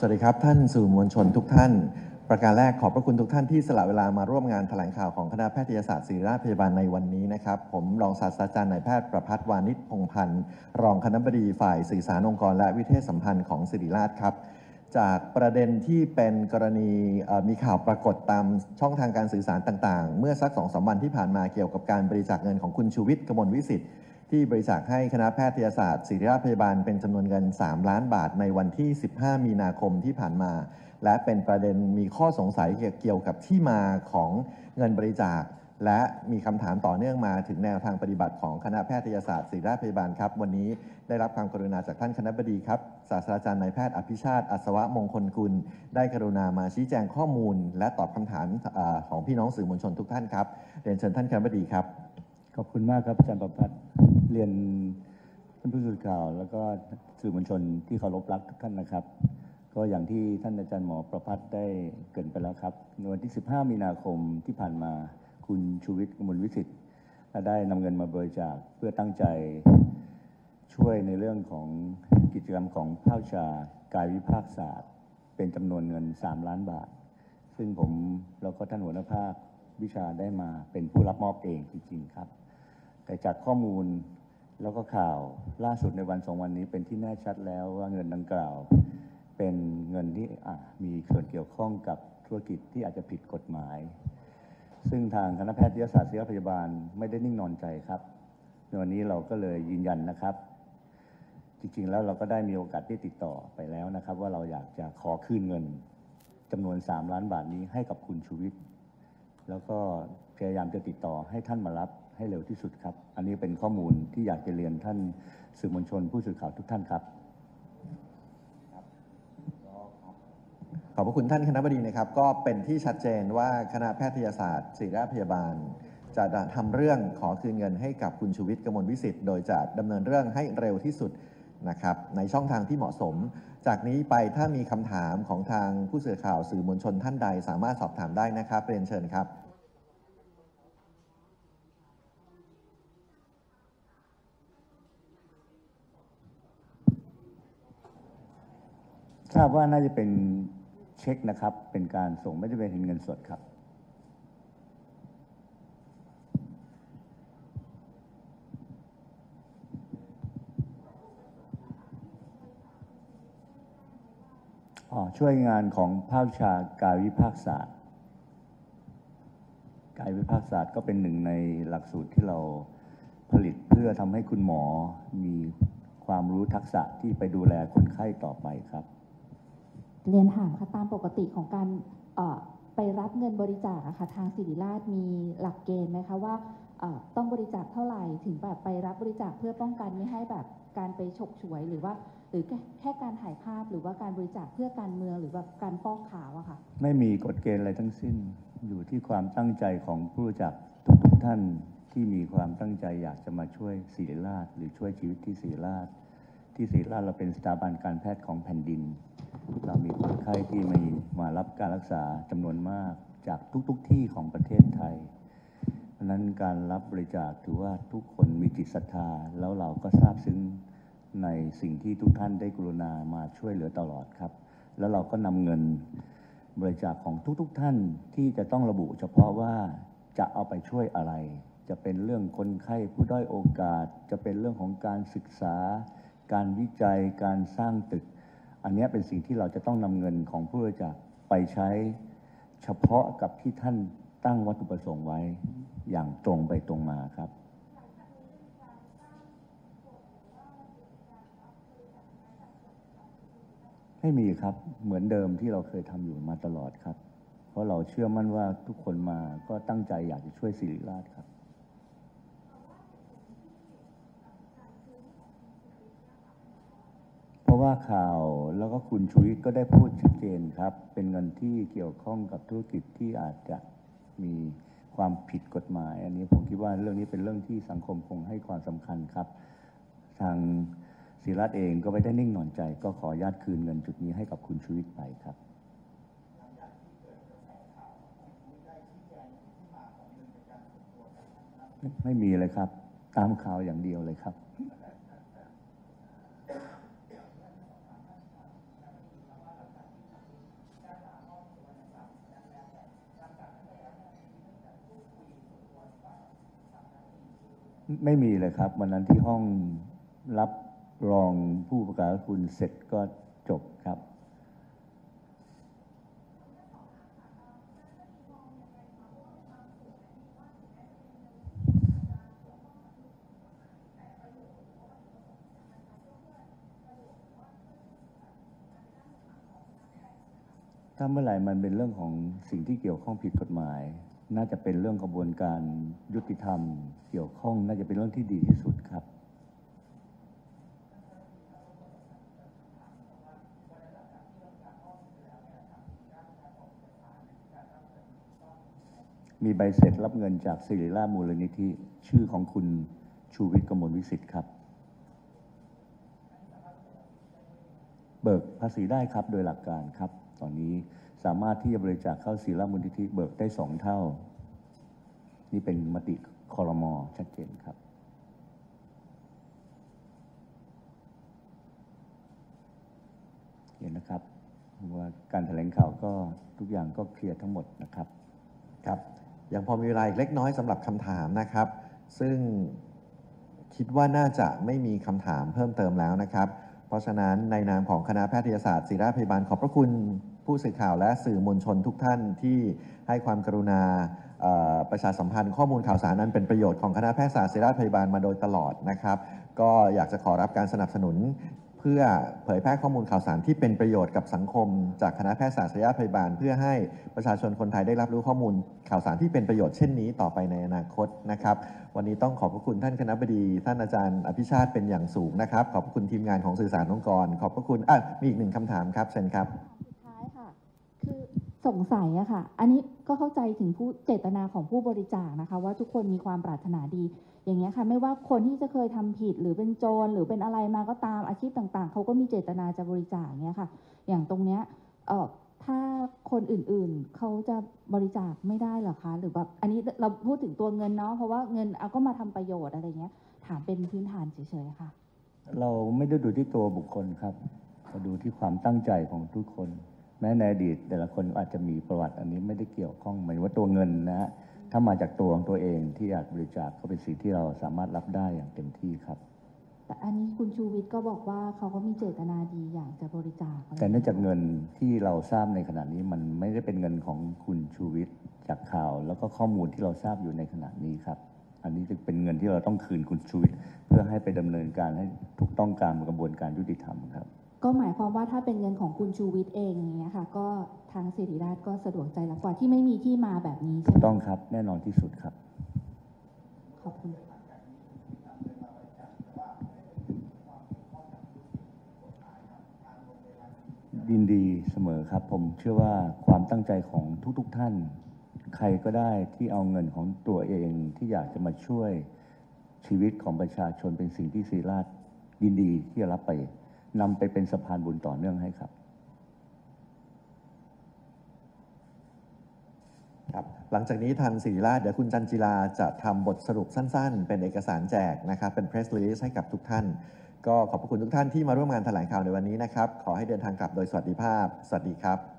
สวัสดีครับ ท่านสื่อมวลชนทุกท่าน ประการแรกขอบพระคุณทุกท่านที่สละเวลามาร่วมงานแถลงข่าวของคณะแพทยศาสตร์ศิริราชพยาบาลในวันนี้นะครับ ผมรองศาสตราจารย์นายแพทย์ประพัฒน์วานิชพงพันธ์รองคณบดีฝ่ายสื่อสารองค์กร และวิเทศสัมพันธ์ของศิริราชครับ จากประเด็นที่เป็นกรณีมีข่าวปรากฏตามช่องทางการสื่อสารต่าง ๆ เมื่อสักสองสามวันที่ผ่านมาเกี่ยวกับการบริจาคเงินของคุณชูวิทย์กมลวิสิทธิ์ ที่บริจาคให้คณะแพทยศาสตร์ศิริราชพยาบาลเป็นจำนวนเงิน 3 ล้านบาทในวันที่ 15 มีนาคมที่ผ่านมา และเป็นประเด็นมีข้อสงสัยเกี่ยวกับที่มาของเงินบริจาค และมีคำถามต่อเนื่องมาถึงแนวทางปฏิบัติของคณะแพทยศาสตร์ศิริราชพยาบาลครับ วันนี้ได้รับความกรุณาจากท่านคณะบดีครับศาสตราจารย์นายแพทย์อภิชาติอัศวะมงคลกุล ได้กรุณามาชี้แจงข้อมูล และตอบคำถามอของพี่น้องสื่อมวลชนทุกท่านครับเรียนเชิญท่านคณะบดีครับ ขอบคุณมากครับอาจารย์ประพัฒน์เรียนท่านผู้สื่อข่าว แล้วก็สื่อมวลชนที่เคารพรักทุกท่านนะครับ ก็อย่างที่ท่านอาจารย์หมอประพัฒน์ได้เกินไปแล้วครับในวันที่ 15 มีนาคมที่ผ่านมาคุณชูวิทย์กมลวิสิทธิ์ได้นำเงินมาบริจาคเพื่อตั้งใจช่วยในเรื่องของกิจกรรมของภาควิชากายวิภาคศาสตร์ เป็นจำนวนเงิน 3 ล้านบาท ซึ่งผมแล้วก็ท่านหัวหน้าภาควิชาได้มาเป็นผู้รับมอบเองจริงๆครับ แต่จากข้อมูลแล้วก็ข่าวล่าสุดในวันสองวันนี้เป็นที่แน่ชัดแล้วว่าเงินดังกล่าว เป็นเงินที่มีส่วนเกี่ยวข้องกับธุรกิจที่อาจจะผิดกฎหมาย ซึ่งทางคณะแพทยศาสตร์ศิริพยาบาลไม่ได้นิ่งนอนใจครับในวันนี้เราก็เลยยืนยันนะครับ จริงๆแล้วเราก็ได้มีโอกาสที่ติดต่อไปแล้วนะครับ ว่าเราอยากจะขอคืนเงินจำนวน 3 ล้านบาทนี้ให้กับคุณชูวิทย์แล้วก็พยายามจะติดต่อให้ท่านมารับ ให้เร็วที่สุดครับ อันนี้เป็นข้อมูลที่อยากจะเรียนท่านสื่อมวลชน ผู้สื่อข่าวทุกท่านครับ ขอบพระคุณท่านคณะบดีนะครับ ก็เป็นที่ชัดเจนว่าคณะแพทยศาสตร์ศิริราชพยาบาล จะทำเรื่องขอคืนเงินให้กับคุณชูวิทย์กมลวิสิทธิ์โดยจะดำเนินเรื่องให้เร็วที่สุดนะครับในช่องทางที่เหมาะสม จากนี้ไปถ้ามีคำถามของทางผู้สื่อข่าวสื่อมวลชนท่านใด สามารถสอบถามได้นะครับเรียนเชิญครับ ทราบว่าน่าจะเป็นเช็คนะครับ เป็นการส่งไม่ได้เป็นเงินสดครับอ๋อช่วยงานของภาควิชากายวิภาคศาสตร์ กายวิภาคศาสตร์ก็เป็นหนึ่งในหลักสูตรที่เราผลิตเพื่อทำให้คุณหมอมีความรู้ทักษะที่ไปดูแลคนไข้ต่อไปครับ เรียนถามค่ะตามปกติของการไปรับเงินบริจาคอะค่ะทางศิริราชมีหลักเกณฑ์ไหมคะว่าต้องบริจาคเท่าไหร่ถึงแบบไปรับบริจาคเพื่อป้องกันไม่ให้แบบการไปฉกฉวยหรือว่า หรือแค่แคการถ่ายภาพหรือว่าการบริจาคเพื่อการเมืองหรือแบบการฟอกขาวอะค่ะ ไม่มีกฎเกณฑ์อะไรทั้งสิ้นอยู่ที่ความตั้งใจของผู้รู้จักทุกท่านที่มีความตั้งใจอยากจะมาช่วยศิริราช หรือช่วยชีวิตที่ศิริราช ที่ศิริราชเราเป็นสถาบันการแพทย์ของแผ่นดิน เรามีคนไข้ที่มีมารับการรักษาจำนวนมากจากทุกๆทที่ของประเทศไทยเพราะนั้นการรับบริจาคถือว่าทุกคนมีจิตศรัทธา แล้วเราก็ซาบซึ้งในสิ่งที่ทุกท่านได้กรุณามาช่วยเหลือตลอดครับ แล้วเราก็นำเงินบริจาคของทุกๆทท่านที่จะต้องระบุเฉพาะว่าจะเอาไปช่วยอะไร จะเป็นเรื่องคนไข้ผู้ด้อยโอกาส จะเป็นเรื่องของการศึกษา การวิจัยการสร้างตึก อันนี้เป็นสิ่งที่เราจะต้องนำเงินของผู้บริจาคไปใช้เฉพาะกับที่ท่านตั้งวัตถุประสงค์ไว้อย่างตรงไปตรงมาครับไม่มีครับเหมือนเดิมที่เราเคยทำอยู่มาตลอดครับ เพราะเราเชื่อมั่นว่าทุกคนมาก็ตั้งใจอยากจะช่วยสิริราชครับ เพราะว่าข่าวแล้วก็คุณชูวิทย์ก็ได้พูดชัดเจนครับ เป็นเงินที่เกี่ยวข้องกับธุรกิจที่อาจจะมีความผิดกฎหมาย อันนี้ผมคิดว่าเรื่องนี้เป็นเรื่องที่สังคมคงให้ความสำคัญครับ ทางศิรัตเองก็ไม่ได้นิ่งนอนใจ ก็ขอญาตคืนเงินจุดนี้ให้กับคุณชูวิทย์ไปครับไม่มีเลยครับ ตามข่าวอย่างเดียวเลยครับ ไม่มีเลยครับ วันนั้นที่ห้องรับรองผู้ประกาศคุณเสร็จก็จบครับ ถ้าเมื่อไหร่มันเป็นเรื่องของสิ่งที่เกี่ยวข้องผิดกฎหมาย น่าจะเป็นเรื่องกระบวนการยุติธรรม เกี่ยวข้องน่าจะเป็นเรื่องที่ดีที่สุดครับ มีใบเสร็จรับเงินจากศิริราชมูลนิธิชื่อของคุณชูวิทย์กมลวิสิทธิ์ครับ เบิกภาษีได้ครับโดยหลักการครับ ตอนนี้ สามารถที่จะบริจาคเข้าศิริราชมูลนิธิเบิกได้สองเท่า นี่เป็นมติคอรมอชัดเจนครับ เห็นนะครับว่าการแถลงข่าวก็ทุกอย่างก็เคลียร์ทั้งหมดนะครับ ครับยังพอมีเวลาอีกเล็กน้อยสำหรับคำถามนะครับ ซึ่งคิดว่าน่าจะไม่มีคำถามเพิ่มเติมแล้วนะครับ เพราะฉะนั้นในนามของคณะแพทยศาสตร์ศิริราชพยาบาลขอบพระคุณ ผู้สื่อข่าวและสื่อมวลชนทุกท่านที่ให้ความกรุณาประชาสัมพันธ์ข้อมูลข่าวสารนั้นเป็นประโยชน์ของคณะแพทยศาสตร์ศิริราชพยาบาลมาโดยตลอดนะครับ ก็อยากจะขอรับการสนับสนุน เพื่อเผยแพร่ข้อมูลข่าวสารที่เป็นประโยชน์กับสังคม จากคณะแพทยศาสตร์ศิริราชพยาบาล เพื่อให้ประชาชนคนไทยได้รับรู้ข้อมูลข่าวสารที่เป็นประโยชน์เช่นนี้ต่อไปในอนาคตนะครับ วันนี้ต้องขอบพระคุณท่านคณะบดี ท่านอาจารย์อภิชาติเป็นอย่างสูงนะครับ ขอบพระคุณทีมงานของสื่อสารองค์กร ขอบพระคุณอะมีอีกหนึ่งคำถามครับเชิญครับ สุดท้ายค่ะ คือ สงสัยอะค่ะ อันนี้ก็เข้าใจถึงผู้เจตนาของผู้บริจาคนะคะ ว่าทุกคนมีความปรารถนาดี อย่างเงี้ยค่ะ ไม่ว่าคนที่จะเคยทำผิดหรือเป็นโจรหรือเป็นอะไรมาก็ตามอาชีพต่างๆเขาก็มีเจตนาจะบริจาคเงี้ยค่ะ อย่างตรงเนี้ยเออถ้าคนอื่นๆเขาจะบริจาคไม่ได้เหรอคะ หรือแบบอันนี้เราพูดถึงตัวเงินเนาะเพราะว่าเงินเอาก็มาทำประโยชน์อะไรเงี้ย ถามเป็นพื้นฐานเฉยๆค่ะ เราไม่ได้ดูที่ตัวบุคคลครับเราดูที่ความตั้งใจของทุกคน แม้ในอดีตแต่ละคนอาจจะมีประวัติอันนี้ไม่ได้เกี่ยวข้องหมายถึงว่าตัวเงินนะฮะถ้ามาจากตัวของตัวเองที่อยากบริจาคก็เป็นสิ่งที่เราสามารถรับได้อย่างเต็มที่ครับ แต่อันนี้คุณชูวิทย์ก็บอกว่าเขาก็มีเจตนาดีอยากจะบริจาคะไรแต่เนื่องจากเงินที่เราทราบในขณะนี้มันไม่ได้เป็นเงินของคุณชูวิทย์จากข่าว แล้วก็ข้อมูลที่เราทราบอยู่ในขณะนี้ครับ อันนี้จะเป็นเงินที่เราต้องคืนคุณชูวิทย์เพื่อให้ไปดำเนินการให้ถูกต้องตามกระบวนการยุติธรรมครับ ก็หมายความว่าถ้าเป็นเงินของคุณชูวิทย์เองอย่างเงี้ยค่ะ ก็ทางสิริราชก็สะดวกใจแล้วกว่าที่ไม่มีที่มาแบบนี้ถูใช่กไหมต้องครับ แน่นอนที่สุดครับ ขอบคุณยินดีเสมอครับ ผมเชื่อว่าความตั้งใจของทุกๆทท่าน ใครก็ได้ที่เอาเงินของตัวเองที่อยากจะมาช่วยชีวิตของประชาชนเป็นสิ่งที่ศรีราชยินดีที่จะรับไป นำไปเป็นสะพานบุญต่อเนื่องให้ครับ ครับ หลังจากนี้ทางศิริราชเดี๋ยวคุณจันจิลาจะทำบทสรุปสั้นๆ เป็นเอกสารแจกนะครับ เป็นเพรสรีลิสให้กับทุกท่าน ก็ขอบพระคุณทุกท่านที่มาร่วมงานแถลงข่าวในวันนี้นะครับ ขอให้เดินทางกลับโดยสวัสดิภาพ สวัสดีครับ